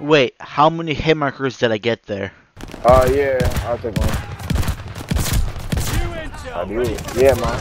Wait, how many hit markers did I get there? Uh, yeah, I'll take one. I do. Yeah, man.